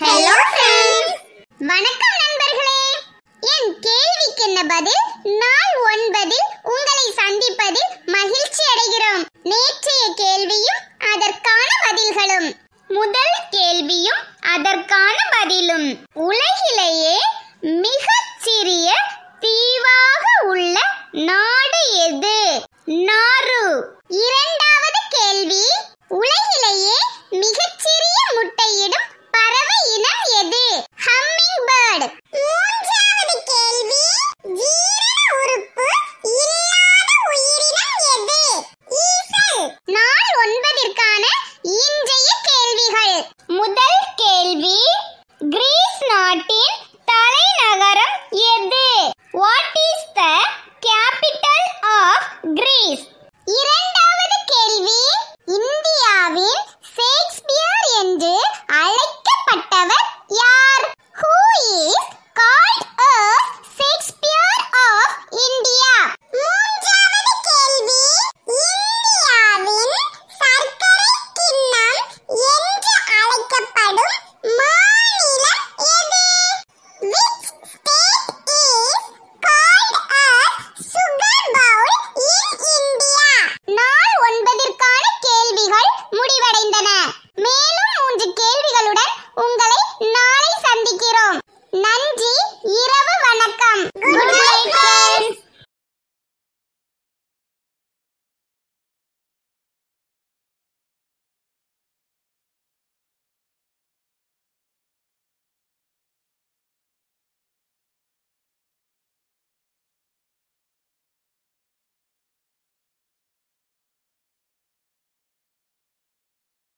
Hello வணக்கம் நண்பர்களே. என் கேள்விக்கு என்ன பதில்? நாள் ஒன்பதில் உங்களை சந்திப்பதில் மகிழ்ச்சி அடைகிறோம். நேற்றைய கேள்வியும் அதற்கான பதில்களும். முதல் கேள்வியும் அதற்கான பதிலும். உலகிலேயே மிக சிறிய தீவாக உள்ள நாடு எது? நாரு. இரண்டாம் கேள்வி Yeah. நன்றி இரவு வணக்கம்.